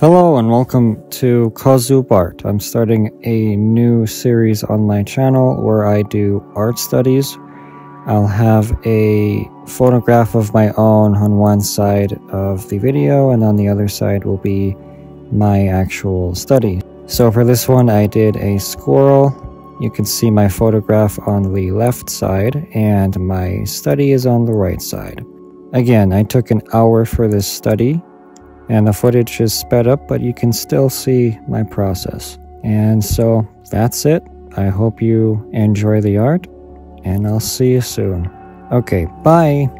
Hello and welcome to Kozub Art. I'm starting a new series on my channel where I do art studies. I'll have a photograph of my own on one side of the video and on the other side will be my actual study. So for this one I did a squirrel. You can see my photograph on the left side and my study is on the right side. Again, I took an hour for this study and the footage is sped up, but you can still see my process. And so that's it. I hope you enjoy the art, and I'll see you soon. Okay, bye.